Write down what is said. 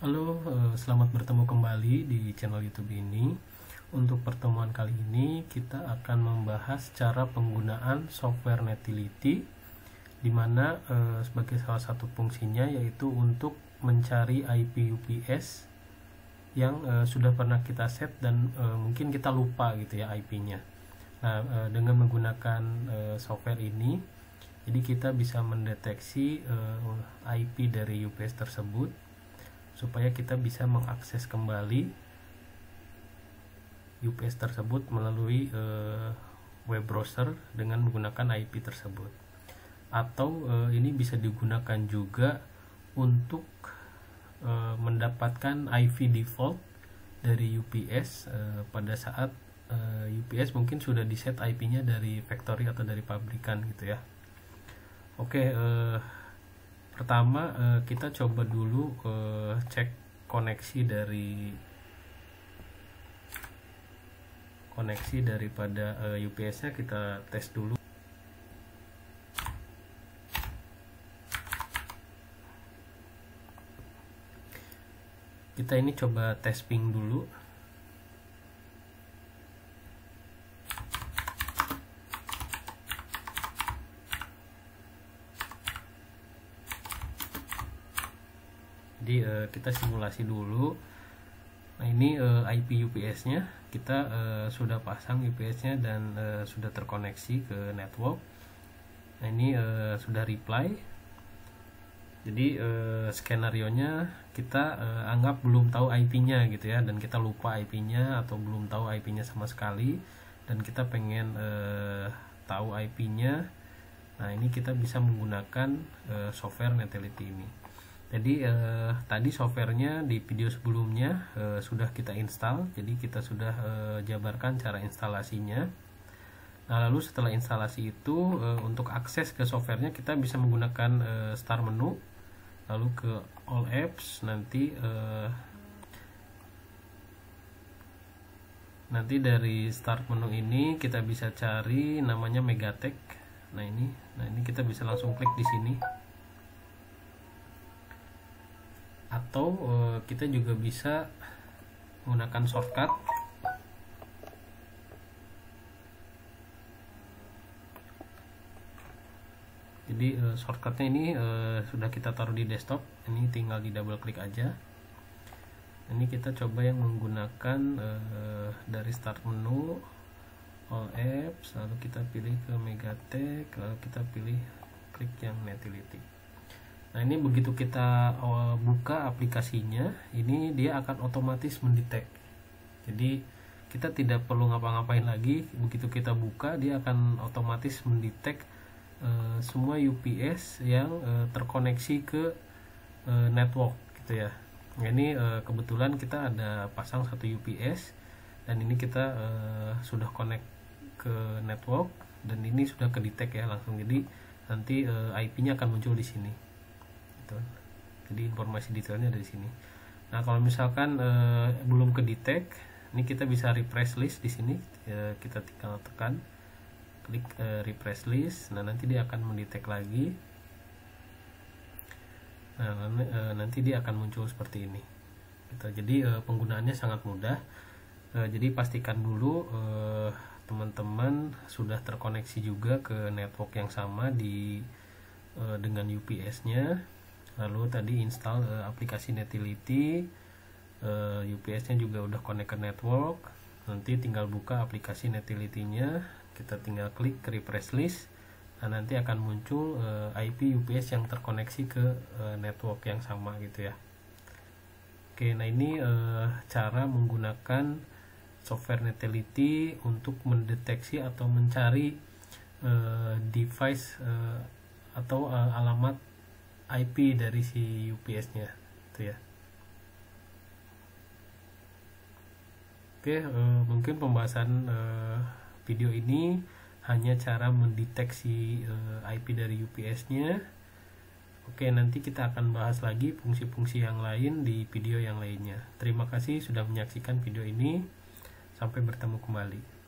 Halo, eh, selamat bertemu kembali di channel YouTube ini. Untuk pertemuan kali ini, kita akan membahas cara penggunaan software Netility, di mana eh, sebagai salah satu fungsinya yaitu untuk mencari IP UPS yang eh, sudah pernah kita set dan mungkin kita lupa gitu ya IP-nya. Nah, dengan menggunakan software ini, jadi kita bisa mendeteksi IP dari UPS tersebut supaya kita bisa mengakses kembali UPS tersebut melalui uh, web browser dengan menggunakan IP tersebut. Atau uh, ini bisa digunakan juga untuk uh, mendapatkan IP default dari UPS uh, pada saat uh, UPS mungkin sudah di set IP-nya dari factory atau dari pabrikan gitu ya. Oke, uh, pertama uh, kita coba dulu uh, cek koneksi dari koneksi daripada uh, UPS-nya kita tes dulu. Kita ini coba tes ping dulu jadi uh, kita simulasi dulu. Nah ini uh, IP UPS nya kita uh, sudah pasang UPS nya dan uh, sudah terkoneksi ke network. Nah ini uh, sudah reply. Jadi uh, skenario nya kita uh, anggap belum tahu IP nya gitu ya. Dan kita lupa IP nya atau belum tahu IP nya sama sekali. Dan kita pengen uh, tahu IP nya nah ini kita bisa menggunakan uh, software Netility ini jadi eh, tadi softwarenya di video sebelumnya eh, sudah kita install. Jadi kita sudah eh, jabarkan cara instalasinya. Nah lalu setelah instalasi itu eh, untuk akses ke softwarenya kita bisa menggunakan eh, start menu. Lalu ke all apps nanti eh, nanti dari start menu ini kita bisa cari namanya Megatek nah ini nah ini kita bisa langsung klik di sini atau uh, kita juga bisa menggunakan shortcut. Jadi uh, shortcutnya ini uh, sudah kita taruh di desktop. Ini tinggal di double klik aja. Ini kita coba yang menggunakan uh, dari start menu all apps lalu kita pilih ke Megatek lalu kita pilih klik yang Netility Nah ini begitu kita uh, buka aplikasinya, ini dia akan otomatis mendetek. Jadi kita tidak perlu ngapa-ngapain lagi. Begitu kita buka, dia akan otomatis mendetek uh, semua UPS yang uh, terkoneksi ke uh, network, gitu ya. Nah, ini kebetulan kita ada pasang satu UPS dan ini kita sudah connect ke network dan ini sudah kedetek ya langsung. Jadi nanti IP-nya akan muncul di sini gitu. Jadi informasi detailnya dari sini. Nah kalau misalkan e, belum ke detect ini kita bisa refresh list di sini. E, kita tinggal tekan klik e, refresh list. Nah nanti dia akan mendetek lagi. Nah e, nanti dia akan muncul seperti ini. Gitu. jadi e, penggunaannya sangat mudah. E, jadi pastikan dulu teman-teman sudah terkoneksi juga ke network yang sama di e, dengan UPS-nya lalu tadi install uh, aplikasi Netility uh, eh, UPS nya juga udah connect ke network. Nanti tinggal buka aplikasi Netility nya kita tinggal klik ke refresh list. Nah nanti akan muncul uh, eh, IP UPS yang terkoneksi ke uh, network yang sama gitu ya. Oke nah ini uh, cara menggunakan software Netility untuk mendeteksi atau mencari uh, device uh, atau uh, alamat IP dari si UPS-nya itu ya. Oke, uh, mungkin pembahasan uh, video ini hanya cara mendeteksi uh, IP dari UPS-nya. Oke, nanti kita akan bahas lagi fungsi-fungsi yang lain di video yang lainnya. Terima kasih sudah menyaksikan video ini. Sampai bertemu kembali.